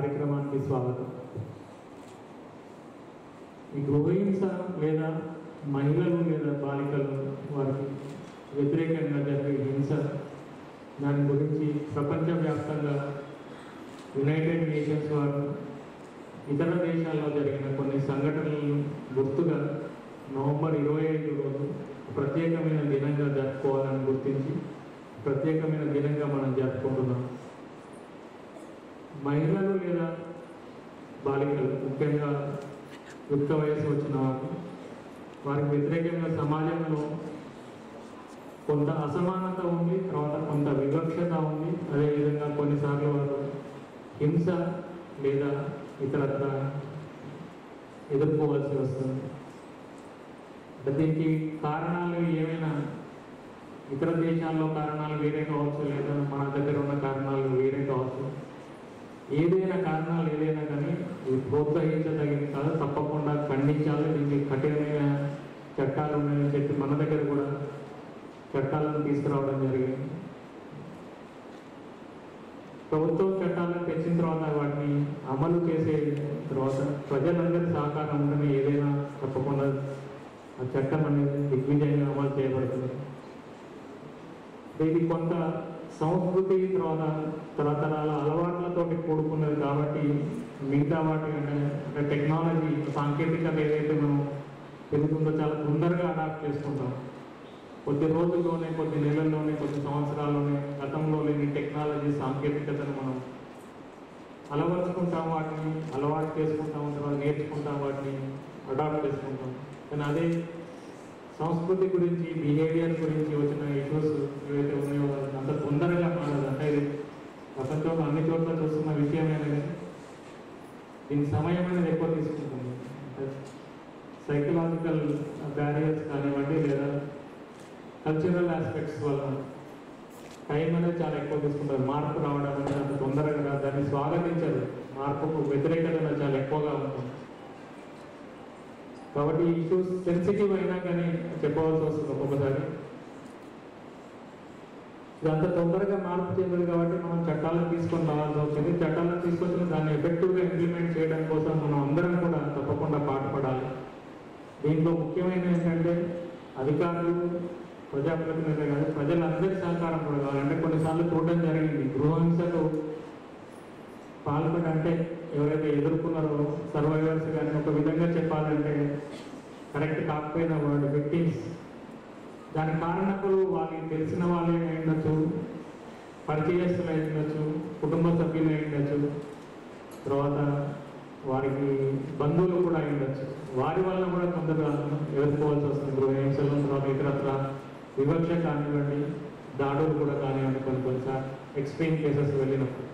కార్యక్రమానికి స్వాగతం. ఈ గృహహింస లేదా మహిళలు లేదా బాలికలు వారికి వ్యతిరేకంగా జరిగే హింస దాని గురించి ప్రపంచవ్యాప్తంగా యునైటెడ్ నేషన్స్ వారు ఇతర దేశాల్లో జరిగిన కొన్ని సంఘటనలను గుర్తుగా నవంబర్ ఇరవై ఐదు రోజు ప్రత్యేకమైన దినంగా జరుపుకోవాలని గుర్తించి ప్రత్యేకమైన దినంగా మనం జరుపుకుంటున్నాం. మహిళలు లేదా బాలికలు ముఖ్యంగా యుక్త వయసు వచ్చిన వారు వారికి వ్యతిరేకంగా సమాజంలో కొంత అసమానత ఉంది తర్వాత కొంత వివక్షత ఉంది. అదేవిధంగా కొన్నిసార్లు వారు హింస లేదా ఇతరత్ర ఎదుర్కోవాల్సి వస్తుంది. దీనికి కారణాలు ఏమైనా ఇతర దేశాల్లో కారణాలు వేరే కావచ్చు లేదా మన దగ్గర ఉన్న కారణాలు వేరే ఏదైనా కారణాలు ఏదైనా కానీ ఇది ప్రోత్సహించదగింది కాదు తప్పకుండా ఖండించాలి. దీనికి కఠినమైన చట్టాలు ఉన్నాయని చెప్పి మన దగ్గర కూడా చట్టాలను తీసుకురావడం జరిగింది. ప్రభుత్వం చట్టాలను తెచ్చిన తర్వాత వాటిని అమలు చేసే తర్వాత ప్రజలందరి సహకారం ఉంటేనే ఏదైనా తప్పకుండా ఆ చట్టం అనేది దిగ్విజయంగా అమలు చేయబడుతుంది. ఇది కొంత సంస్కృతి తర్వాత తరతరాల అలవాట్లతోటి కూడుకున్నది కాబట్టి మిగతా వాటి అంటే టెక్నాలజీ సాంకేతికత ఏదైతే మనం పెరుగుతుందో చాలా తొందరగా అడాప్ట్ చేసుకుంటాం. కొద్ది రోజుల్లోనే కొద్ది నెలల్లోనే కొద్ది సంవత్సరాల్లోనే గతంలో లేని టెక్నాలజీ సాంకేతికతను మనం అలవరుచుకుంటాం వాటిని అలవాటు చేసుకుంటాం తర్వాత నేర్చుకుంటాం వాటిని అడాప్ట్ చేసుకుంటాం. కానీ అదే సంస్కృతి గురించి బిహేవియర్ గురించి వచ్చిన ఇష్యూస్ ఏవైతే ఉన్నాయో అది అంత తొందరగా మారదు అంటే ఇది ప్రపంచంలో అన్ని చోట్ల చూస్తున్న విషయమే కానీ దీని సమయం అనేది ఎక్కువ తీసుకుంటుంది. సైకలాజికల్ బ్యారియర్స్ కానివ్వండి లేదా కల్చరల్ ఆస్పెక్ట్స్ వల్ల టైం అనేది చాలా ఎక్కువ తీసుకుంటారు మార్పు రావడం అనేది అంత తొందరగా దాన్ని స్వాగతించదు. మార్పుకు వ్యతిరేకత చాలా ఎక్కువగా ఉంటుంది కాబట్టి ఇష్యూస్ సెన్సిటివ్ అయినా కానీ చెప్పవలసి వస్తుంది ఒక్కొక్కసారి. ఇది అంత తొందరగా మార్పు చెందదు కాబట్టి మనం చట్టాలను తీసుకొని రావాల్సి వస్తుంది. చట్టాలను తీసుకొచ్చిన దాన్ని ఎఫెక్టివ్గా ఇంప్లిమెంట్ చేయడం కోసం మనం అందరం కూడా తప్పకుండా పాటుపడాలి. దీంట్లో ముఖ్యమైన ఏంటంటే అధికారులు ప్రజాప్రతినిధులు కాదు ప్రజలందరి సహకారం కూడా కావాలి. అంటే కొన్నిసార్లు చూడడం జరిగింది. గృహహింసలు పాల్పడంటే ఎవరైతే ఎదుర్కొన్నారో సర్వైవర్స్ కానీ ఒక విధంగా చెప్పాలంటే కరెక్ట్ కాకపోయిన వాళ్ళు విక్టిమ్స్ దాని కారణకులు వాళ్ళకి తెలిసిన వాళ్ళే అయి ఉండొచ్చు పరిచయస్తులు అయి ఉండొచ్చు కుటుంబ సభ్యులు అయి ఉండొచ్చు. తర్వాత వారికి బంధువులు కూడా అయి ఉండొచ్చు. వారి వల్ల కూడా తొందరగా ఎదుర్కోవాల్సి వస్తుంది. గృహహింసలు తర్వాత ఇతరత్ర వివక్ష కానివ్వండి దాడులు కూడా కానివ్వండి కొన్ని కొన్నిసార్లు. ఎక్స్ట్రీమ్ కేసెస్ వెళ్ళినప్పుడు.